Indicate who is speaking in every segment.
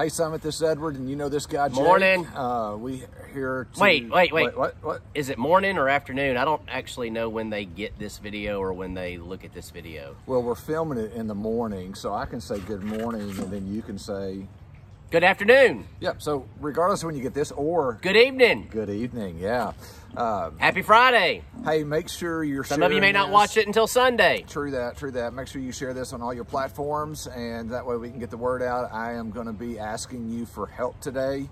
Speaker 1: Hey, Summit, this is Edward, and you know this guy, Jake.
Speaker 2: Morning.
Speaker 1: Uh, we here to...
Speaker 2: Wait, wait, wait.
Speaker 1: What, what, what?
Speaker 2: Is it morning or afternoon? I don't actually know when they get this video or when they look at this video.
Speaker 1: Well, we're filming it in the morning, so I can say good morning, and then you can say...
Speaker 2: Good afternoon.
Speaker 1: Yep, so regardless of when you get this, or
Speaker 2: Good evening.
Speaker 1: good evening, yeah. Uh,
Speaker 2: Happy Friday.
Speaker 1: hey, make sure you're
Speaker 2: Some of you may not
Speaker 1: this.
Speaker 2: watch it until Sunday.
Speaker 1: True that, true that. Make sure you share this on all your platforms, and that way we can get the word out. I am going to be asking you for help today.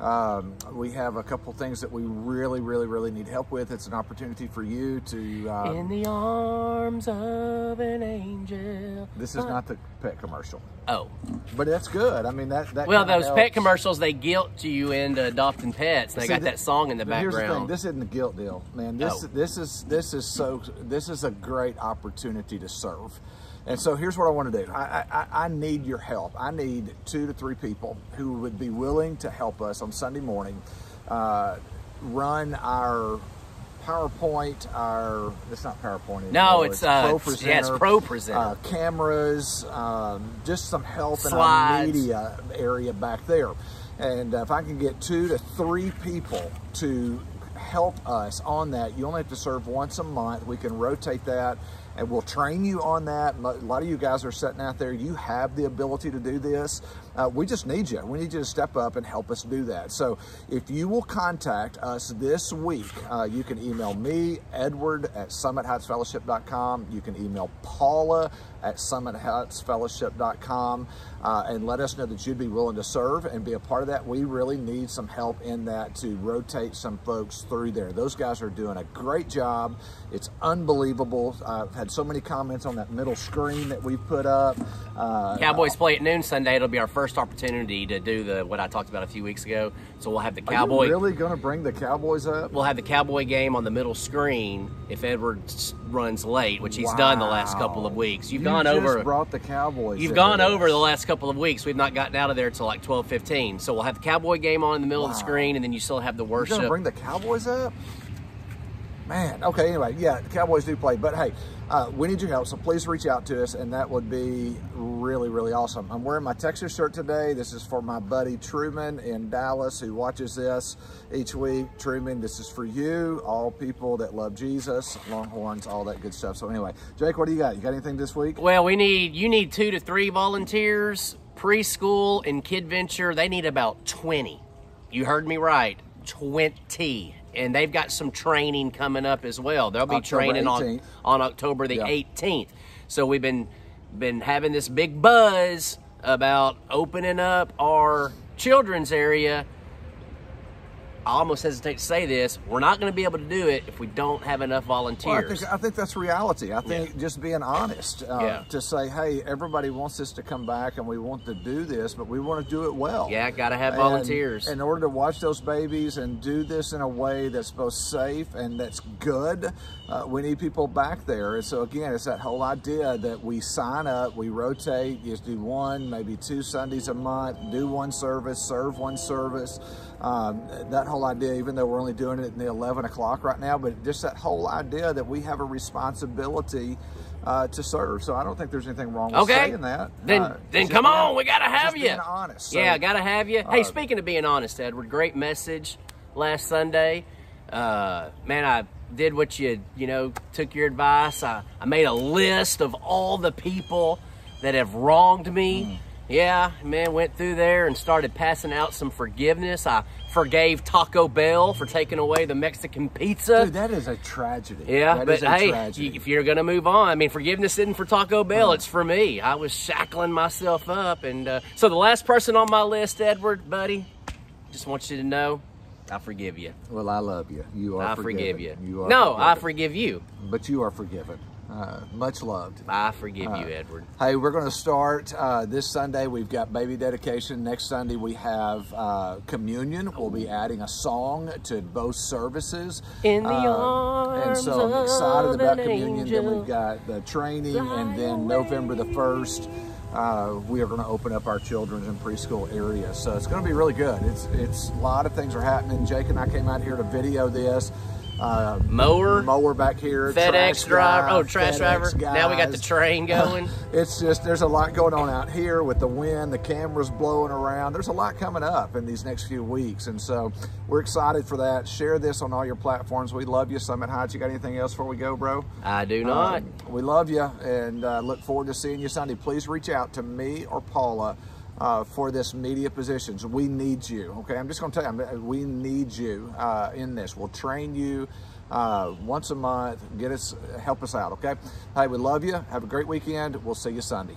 Speaker 1: Um, we have a couple things that we really, really, really need help with. It's an opportunity for you to. Um,
Speaker 2: In the arms of an angel.
Speaker 1: this is not the pet commercial,
Speaker 2: Oh.
Speaker 1: but that's good. I mean that. that
Speaker 2: Well,
Speaker 1: kinda
Speaker 2: those pet commercials, they guilt you into adopting pets. They
Speaker 1: See,
Speaker 2: got
Speaker 1: thi-
Speaker 2: that song in the
Speaker 1: but Here's the thing.
Speaker 2: background.
Speaker 1: This isn't a guilt deal, man. This
Speaker 2: Oh.
Speaker 1: this is this is so this is a great opportunity to serve. And so here's what I want to do. I, I, I need your help. I need two to three people who would be willing to help us on Sunday morning uh, run our PowerPoint, our it's not PowerPoint.
Speaker 2: No,
Speaker 1: anymore.
Speaker 2: it's, uh, it's- yeah, it's ProPresenter.
Speaker 1: Uh, cameras, um, just some help in our media area back there. And uh, if I can get two to three people to help us on that, you only have to serve once a month. We can rotate that and we'll train you on that. A lot of you guys are sitting out there, you have the ability to do this. Uh, we just need you. We need you to step up and help us do that. So if you will contact us this week, uh, you can email me, Edward at summitheightsfellowship.com. You can email Paula at summitheightsfellowship.com uh, and let us know that you'd be willing to serve and be a part of that. We really need some help in that to rotate some folks through there. Those guys are doing a great job. It's unbelievable. I've had so many comments on that middle screen that we've put up. Uh,
Speaker 2: Cowboys play at noon Sunday. It'll be our first opportunity to do the what I talked about a few weeks ago. So we'll have the
Speaker 1: are
Speaker 2: Cowboy.
Speaker 1: really going to bring the Cowboys up?
Speaker 2: We'll have the Cowboy game on the middle screen if Edwards runs late, which he's done the last couple of weeks. You've
Speaker 1: You
Speaker 2: gone
Speaker 1: just
Speaker 2: over.
Speaker 1: brought the Cowboys.
Speaker 2: You've gone over the last couple of weeks. We've not gotten out of there until like twelve fifteen. So we'll have the Cowboy game on in the middle of the screen, and then you still have the
Speaker 1: You're
Speaker 2: worship.
Speaker 1: bring the Cowboys up? Man, okay, anyway, yeah, the Cowboys do play, but hey, uh, we need your help, so please reach out to us, and that would be really, really awesome. I'm wearing my Texas shirt today. This is for my buddy Truman in Dallas who watches this each week. Truman, this is for you, all people that love Jesus, Longhorns, all that good stuff. So anyway, Jake, what do you got? You got anything this week?
Speaker 2: Well, we need you need two to three volunteers. Preschool and Kid Venture, they need about twenty. You heard me right, twenty. And they've got some training coming up as well. They'll be
Speaker 1: October
Speaker 2: training on on October the
Speaker 1: Yeah.
Speaker 2: eighteenth. So we've been been having this big buzz about opening up our children's area. I almost hesitate to say this. We're not going to be able to do it if we don't have enough
Speaker 1: Well, I
Speaker 2: volunteers.
Speaker 1: think, I think that's reality. I think just being honest uh,
Speaker 2: Yeah.
Speaker 1: to say, hey, everybody wants this to come back and we want to do this, but we want to do it well.
Speaker 2: yeah, got to have
Speaker 1: And
Speaker 2: volunteers.
Speaker 1: In order to watch those babies and do this in a way that's both safe and that's good, uh, we need people back there. And so, again, it's that whole idea that we sign up, we rotate, you just do one, maybe two Sundays a month, do one service, serve one service. Um, that whole idea, even though we're only doing it in the 11 o'clock right now, but just that whole idea that we have a responsibility uh, to serve. So I don't think there's anything wrong with
Speaker 2: Okay.
Speaker 1: saying that.
Speaker 2: Then,
Speaker 1: Uh,
Speaker 2: then come on, we gotta have you.
Speaker 1: being honest. So-
Speaker 2: yeah, gotta have you. hey,
Speaker 1: uh,
Speaker 2: speaking of being honest, Edward, great message last Sunday. Uh, man, I did what you you know took your advice. I, I made a list of all the people that have wronged me.
Speaker 1: Mm.
Speaker 2: Yeah, man, went through there and started passing out some forgiveness. I forgave Taco Bell for taking away the Mexican pizza.
Speaker 1: Dude, that is a tragedy.
Speaker 2: Yeah,
Speaker 1: That
Speaker 2: but
Speaker 1: is a
Speaker 2: hey,
Speaker 1: tragedy.
Speaker 2: if you're gonna move on, I mean, forgiveness isn't for Taco Bell; it's for me. I was shackling myself up, and uh, so the last person on my list, Edward, buddy, just want you to know, I forgive you.
Speaker 1: well, I love you. You are
Speaker 2: I
Speaker 1: forgiven.
Speaker 2: forgive you.
Speaker 1: You are
Speaker 2: no, I forgive you.
Speaker 1: But you are forgiven. Uh, much loved.
Speaker 2: I forgive you, Edward.
Speaker 1: Hey, we're going to start uh, this Sunday. We've got baby dedication. Next Sunday, we have uh, communion. We'll be adding a song to both services.
Speaker 2: In the
Speaker 1: Uh, And so I'm
Speaker 2: arms
Speaker 1: excited
Speaker 2: of
Speaker 1: about
Speaker 2: an
Speaker 1: communion. Then we've got the training. And
Speaker 2: Fly
Speaker 1: then November the 1st, uh, we are going to open up our children's and preschool area. So it's going to be really good. It's, it's a lot of things are happening. Jake and I came out here to video this. Uh,
Speaker 2: Mower,
Speaker 1: mower back here,
Speaker 2: FedEx driver. Oh, trash
Speaker 1: FedEx
Speaker 2: driver. Now we got the train going.
Speaker 1: It's just there's a lot going on out here with the wind, the cameras blowing around. There's a lot coming up in these next few weeks, and so we're excited for that. Share this on all your platforms. We love you, Summit Heights. You got anything else before we go, bro?
Speaker 2: I do not.
Speaker 1: Um, we love you and uh, look forward to seeing you Sunday. Please reach out to me or Paula uh, for this media positions. We need you. Okay, I'm just going to tell you, we need you uh, in this. We'll train you uh, once a month. Get us, help us out. Okay. Hey, we love you. Have a great weekend. We'll see you Sunday.